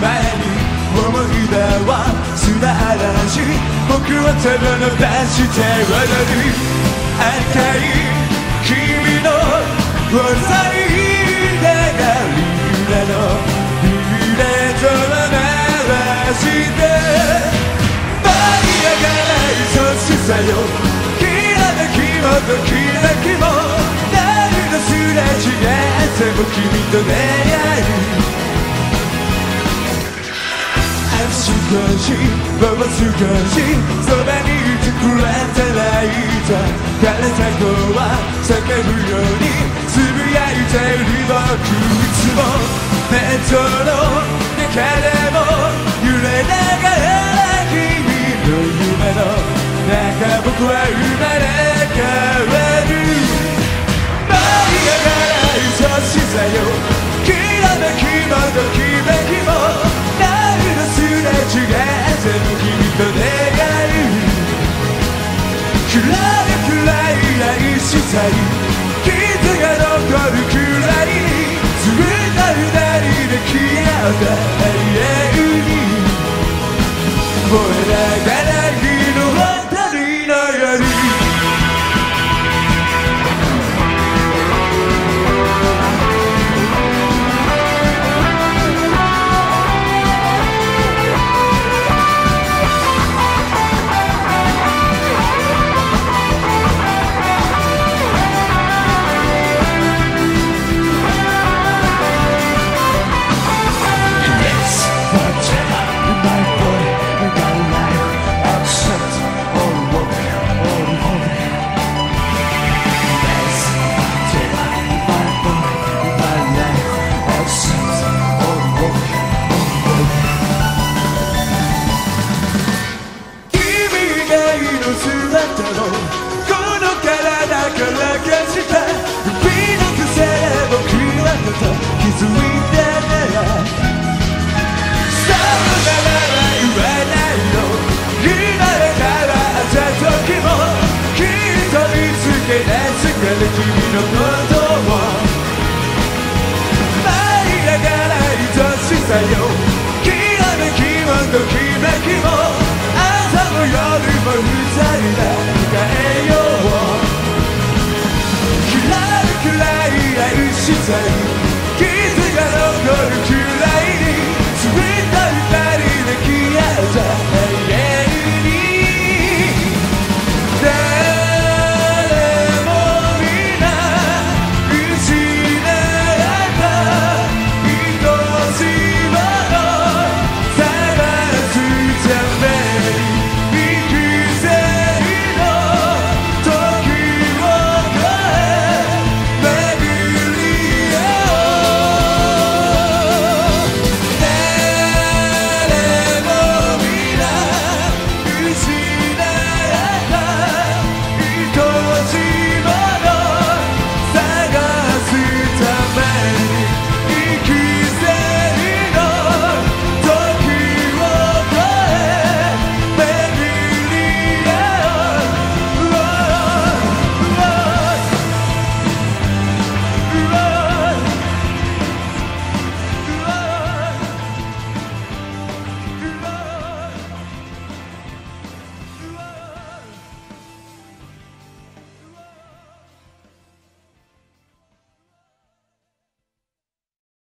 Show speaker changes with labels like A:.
A: 前に思い出は砂嵐僕はただの出して踊る赤い君の技に流れの揺れと鳴らして舞い上がらいそしさよきらめきもときらきも何度すれ違っても君と出会い少しもう少しそばにいてくれたらいた。枯れた子は叫ぶようにつぶやいている僕いつもネットの中でも揺れながら君の。夢の中僕は暗い暗い愛したい。傷が残るくらい冷たい。二人で消え合った永遠に燃えながら気づいてね。さよなら言わないの。離れたらあざときも。きっと見つけ出すから君の声。